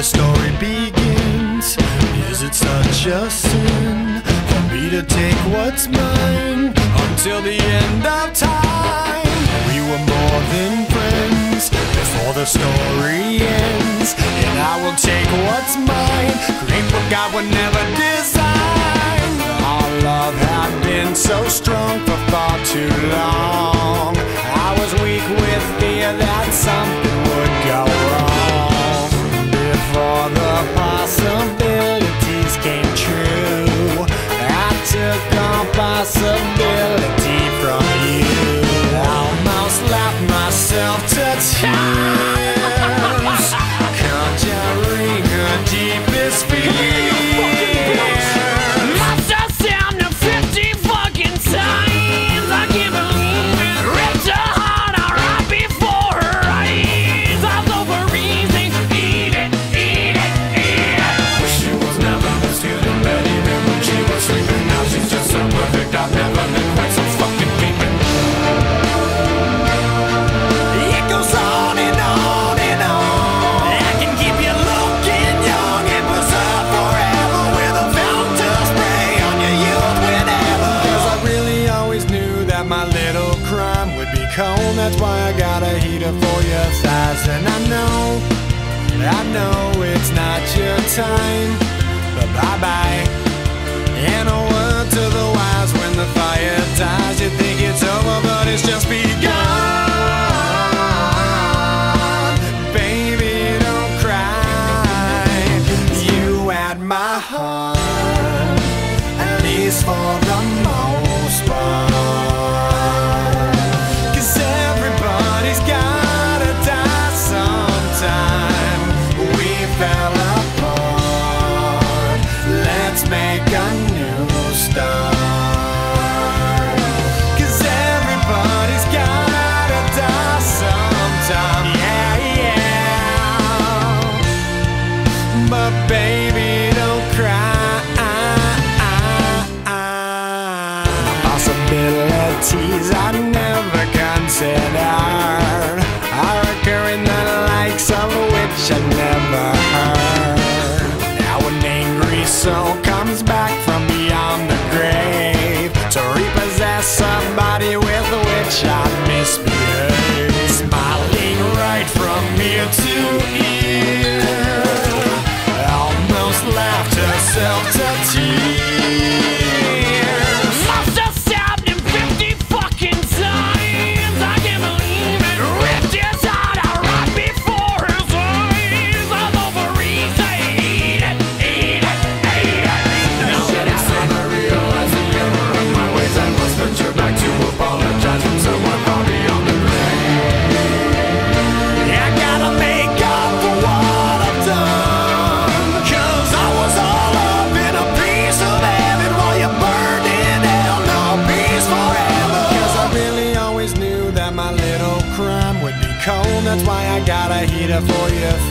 the story begins. Is it such a sin for me to take what's mine until the end of time? We were more than friends before the story ends, and I will take what's mine. Great what God would never design. Our love had been so strong for far too long. I was weak with fear that something. myself to time for your thighs And I know, I know it's not your time. But bye-bye. And a word to the wise When the fire dies You think it's over but it's just begun. soul comes back from beyond the grave to repossess somebody with which I misbehave, Smiling right from ear to ear. for you.